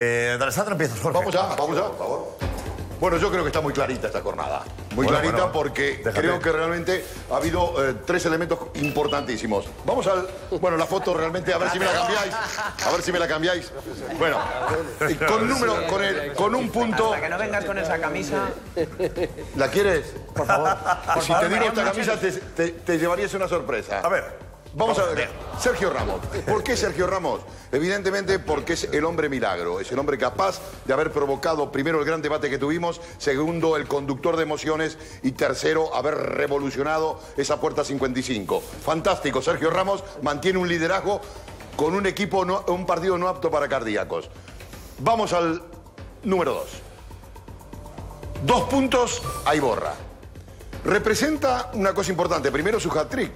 Eh, de Alessandro empieza, Jorge. Vamos ya, vamos ya, por favor. Bueno, yo creo que está muy clarita esta jornada. Muy Bueno, clarita bueno, porque déjate. creo que realmente ha habido eh, tres elementos importantísimos. Vamos al. Bueno, la foto realmente, a ver si me la cambiáis. A ver si me la cambiáis. Bueno, con número, con, el, con un punto. Hasta que no vengas con esa camisa. ¿La quieres? Por favor. si favor, te digo esta camisa, te, te- te llevarías una sorpresa. A ver. Vamos a ver. Sergio Ramos. ¿Por qué Sergio Ramos? Evidentemente porque es el hombre milagro. Es el hombre capaz de haber provocado primero el gran debate que tuvimos, segundo el conductor de emociones y tercero haber revolucionado esa puerta 55. Fantástico. Sergio Ramos mantiene un liderazgo con un equipo, no- un partido no apto para cardíacos. Vamos al número dos. Dos puntos a Iborra. Representa una cosa importante. Primero su hat-trick,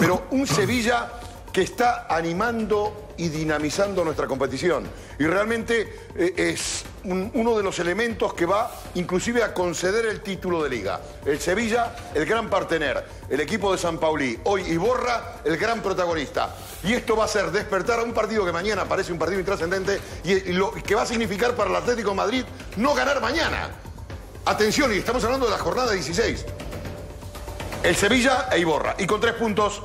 pero un Sevilla que está animando y dinamizando nuestra competición. Y realmente eh, es un- uno de los elementos que va inclusive a conceder el título de liga. El Sevilla, el gran partener. El equipo de San Paulí. Hoy Iborra, el gran protagonista. Y esto va a ser despertar a un partido que mañana parece un partido intrascendente y, lo que va a significar para el Atlético Madrid no ganar mañana. Atención, y estamos hablando de la jornada 16. El Sevilla e Iborra. Y con tres puntos.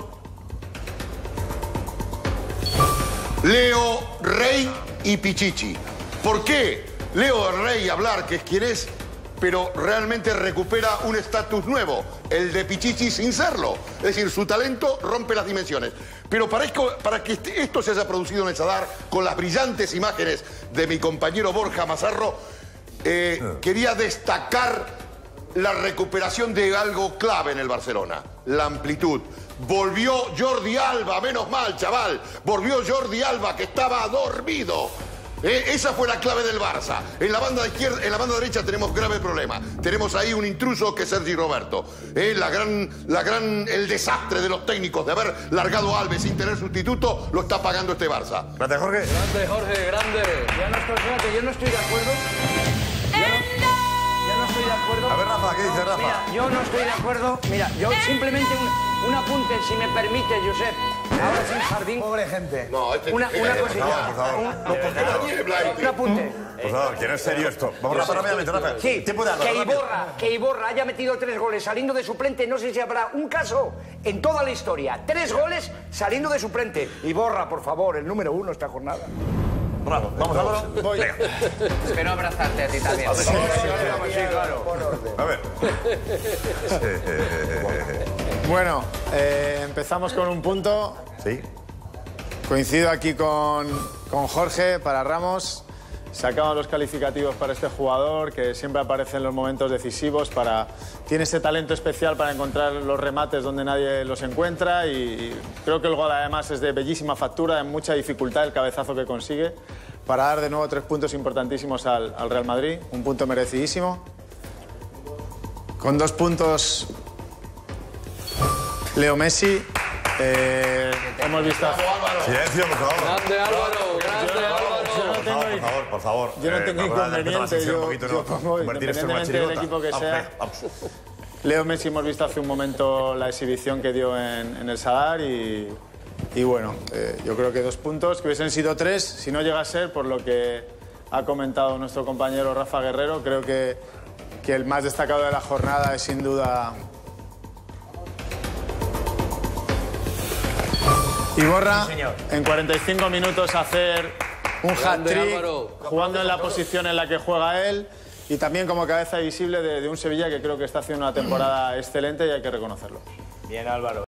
Leo, Rey y Pichichi. ¿Por qué? Leo Rey hablar, que es quien es, pero realmente recupera un estatus nuevo, el de Pichichi sin serlo. Es decir, su talento rompe las dimensiones. Pero para, que este- esto se haya producido en el Sadar, con las brillantes imágenes de mi compañero Borja Mazarro, eh, quería destacar la recuperación de algo clave en el Barcelona, la amplitud. Volvió Jordi Alba, menos mal, chaval. Volvió Jordi Alba, que estaba dormido. Eh, esa fue la clave del Barça. En la banda izquierda, en la banda derecha tenemos grave problema. Tenemos ahí un intruso que es Sergi Roberto. Eh, la gran, la gran, el desastre de los técnicos de haber largado a Alves sin tener sustituto lo está pagando este Barça. Gracias, Jorge. Grande, Jorge, grande. Yo no estoy, fíjate, yo no estoy de acuerdo. Acuerdo. A ver, Rafa, ¿qué dice Rafa? Mira, yo no estoy de acuerdo. Mira, yo simplemente un, un apunte, si me permite, Josep. Ahora sin jardín. Pobre gente. No, este- Una, una cosilla. por favor. Un, un apunte. Por favor, que no es serio esto. Vamos, Rafa, rápidamente, Rafa. Sí, Tiempo de que. Iborra, que Iborra haya metido tres goles saliendo de suplente, no sé si habrá un caso en toda la historia. Tres goles saliendo de suplente. Iborra, por favor, el número uno esta jornada. Vamos, Álvaro. Venga. Espero abrazarte a ti también. Sí, A ver. Bueno, eh, empezamos con un punto. Sí. Coincido aquí con, con Jorge para Ramos. Sacaban los calificativos para este jugador que siempre aparece en los momentos decisivos. Para, tiene ese talento especial para encontrar los remates donde nadie los encuentra. Y, creo que el gol además es de bellísima factura, de mucha dificultad el cabezazo que consigue. Para dar de nuevo tres puntos importantísimos al, al Real Madrid. Un punto merecidísimo. Con dos puntos Leo Messi. eh, hemos visto. Silencio, por favor. Grande, Álvaro. Por favor. Yo no Eh, tengo la inconveniente, un yo- poquito, yo ¿no? pongo, esto en una independientemente del equipo que sea. vamos. Leo Messi hemos visto hace un momento la exhibición que dio en, en el Sadar y, y bueno, eh, yo creo que dos puntos, que hubiesen sido tres, si no llega a ser, por lo que ha comentado nuestro compañero Rafa Guerrero, creo que, que el más destacado de la jornada es sin duda Iborra, en 45 minutos hacer un hat-trick, jugando en la posición en la que juega él y también como cabeza visible de, de un Sevilla que creo que está haciendo una temporada excelente y hay que reconocerlo. Bien, Álvaro.